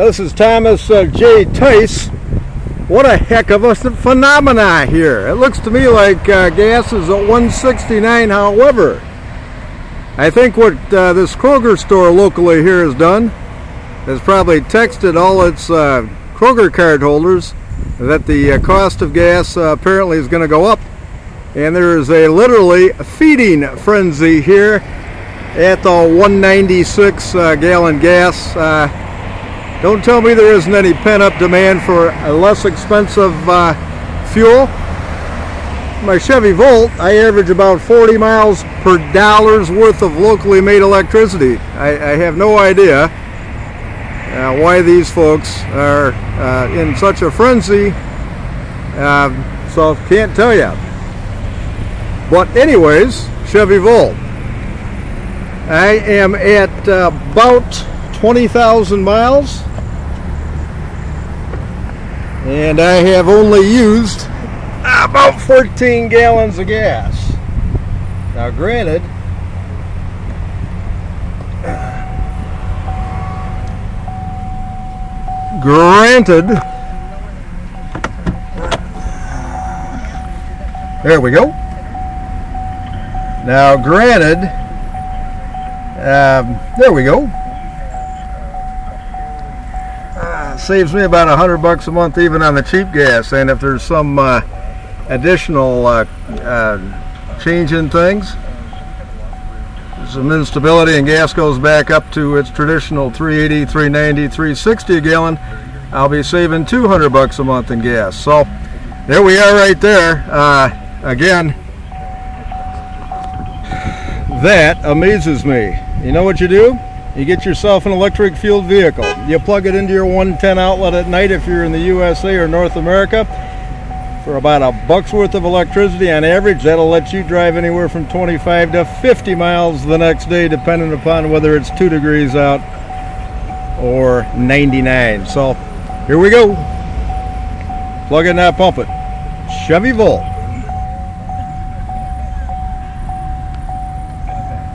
Well, this is Thomas uh, J. Thias. What a heck of a phenomena here. It looks to me like uh, gas is at 169, however. I think what uh, this Kroger store locally here has done has probably texted all its uh, Kroger card holders that the uh, cost of gas uh, apparently is going to go up. And there is a literally feeding frenzy here at the 196 uh, gallon gas. Don't tell me there isn't any pent-up demand for a less expensive uh, fuel. My Chevy Volt, I average about 40 miles per dollar's worth of locally made electricity. I, I have no idea uh, why these folks are uh, in such a frenzy. Uh, so can't tell you. But anyways, Chevy Volt. I am at about 20,000 miles and I have only used about 14 gallons of gas. Now granted, granted, there we go. Now granted, um, there we go. Saves me about a hundred bucks a month even on the cheap gas. And if there's some uh, additional uh, uh, change in things, some instability and gas goes back up to its traditional 380, 390, 360 a gallon, I'll be saving 200 bucks a month in gas. So there we are right there. Uh, again, that amazes me. You know what you do? You get yourself an electric fueled vehicle. You plug it into your 110 outlet at night if you're in the USA or North America for about a buck's worth of electricity on average. That'll let you drive anywhere from 25 to 50 miles the next day, depending upon whether it's 2 degrees out or 99. So here we go. Plug in that pump it. Chevy Volt.